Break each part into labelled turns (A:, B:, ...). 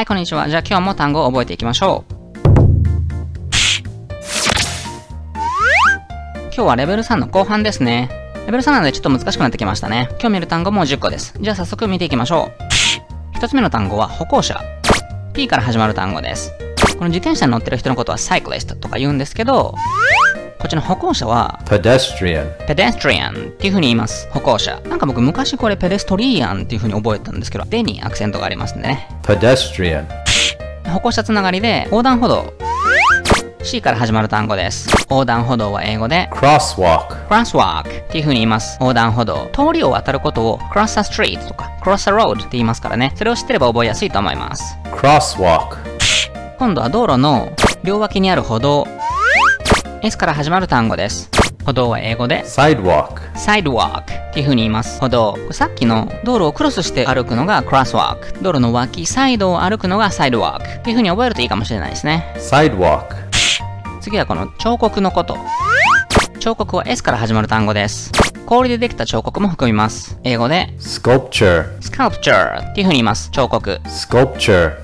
A: はい、こんにちは。じゃあ今日も単語を覚えていきましょう。今日はレベル3の後半ですね。レベル3なのでちょっと難しくなってきましたね。今日見る単語も10個です。じゃあ早速見ていきましょう。1つ目の単語は歩行者。P から始まる単語です。この自転車に乗ってる人のことはサイクリストとか言うんですけど、こっちの歩行者は
B: pedestrian
A: pedestrian っていう風に言います。歩行者。なんか僕昔これペデストリアンっていう風に覚えたんですけど、でにアクセントがありますね。
B: pedestrian
A: 歩行者つながりで横断歩道。C から始まる単語です。横断歩道は英語で
B: crosswalk
A: crosswalk っていう風に言います。横断歩道。通りを渡ることを cross the street とか cross the road って言いますからね。それを知ってれば覚えやすいと思います。
B: crosswalk
A: 今度は道路の両脇にある歩道。S から始まる単語です。歩道は英語で
B: sidewalk
A: sidewalk っていう風に言います。歩道。さっきの道路をクロスして歩くのが crosswalk。道路の脇、サイドを歩くのが sidewalk っていう風に覚えるといいかもしれないですね。
B: sidewalk
A: 次はこの彫刻のこと。彫刻は S から始まる単語です。氷でできた彫刻も含みます。英語で
B: sculpture
A: sculpture っていう風に言います。彫刻。
B: sculpture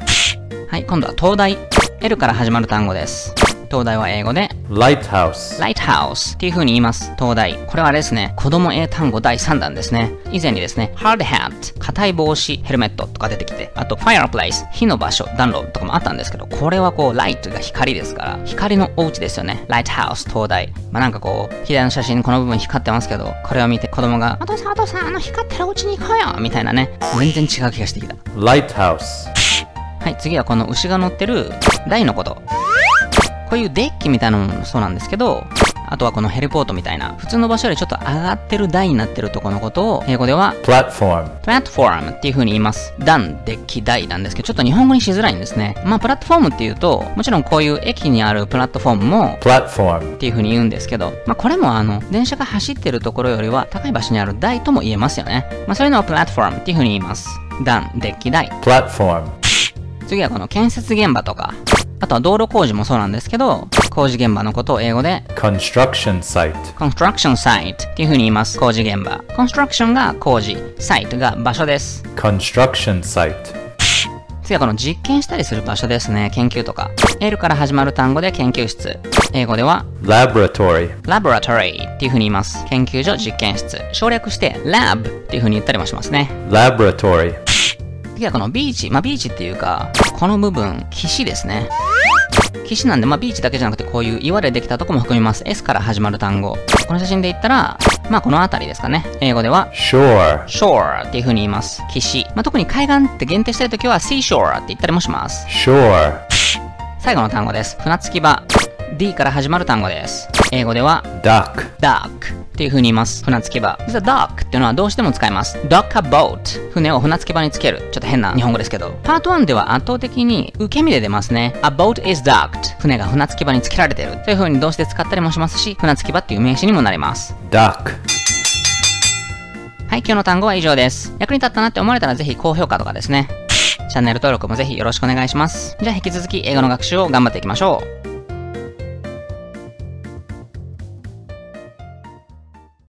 A: はい、今度は灯台。L から始まる単語です。東大は英語で
B: lighthouse
A: lighthouse っていう風に言います。東大。これはあれですね、子供英単語第3弾ですね。以前にですね、hard hat、硬い帽子、ヘルメットとか出てきて、あと fireplace、火の場所、暖炉とかもあったんですけど、これはこう、light が光ですから、光のお家ですよね。lighthouse、東大。まあ、なんかこう、左の写真この部分光ってますけど、これを見て子供が、お父さんお父さん、あの光ってるお家に行こうよみたいなね。全然違う気がしてきた。
B: lighthouse
A: はい、次はこの牛が乗ってる台のこと。こういうデッキみたいなのもそうなんですけど、あとはこのヘリポートみたいな、普通の場所よりちょっと上がってる台になってるところのことを、英語では、
B: プラットフォーム。
A: プラットフォームっていう風に言います。段、デッキ、台なんですけど、ちょっと日本語にしづらいんですね。まあ、プラットフォームっていうと、もちろんこういう駅にあるプラットフォームも、
B: プラットフォーム
A: っていう風に言うんですけど、まあ、これもあの、電車が走ってるところよりは高い場所にある台とも言えますよね。まあ、そういうのをプラットフォームっていう風に言います。段、デッキ、台。
B: プラットフォーム。
A: 次はこの建設現場とか、あとは道路工事もそうなんですけど、工事現場のことを英語で
B: construction site
A: construction site っていう風に言います。工事現場。construction が工事、site が場所です。
B: construction site
A: 次はこの実験したりする場所ですね。研究とか。L から始まる単語で研究室。英語では
B: laboratory
A: laboratory っていう風に言います。研究所、実験室。省略して lab っていう風に言ったりもしますね。
B: laboratory
A: 次はこのビーチ。まあビーチっていうか、この部分、岸ですね。岸なんで、まあビーチだけじゃなくてこういう岩でできたとこも含みます。S から始まる単語。この写真で言ったら、まあこの辺りですかね。英語では
B: shore
A: shore っていう風に言います。岸。まあ特に海岸って限定したいときは seashore って言ったりもします。
B: shore
A: 最後の単語です。船着き場。D から始まる単語です。英語では
B: duck
A: duck っていう風に言います。船着き場。実は dock っていうのはどうしても使います。dock a boat 船を船着き場につける。ちょっと変な日本語ですけど。パート1では圧倒的に受け身で出ますね。a boat is docked 船が船着き場につけられてる。という風に動詞で使ったりもしますし、船着き場っていう名詞にもなります。
B: duck
A: はい、今日の単語は以上です。役に立ったなって思われたらぜひ高評価とかですね。チャンネル登録もぜひよろしくお願いします。じゃあ引き続き英語の学習を頑張っていきましょう。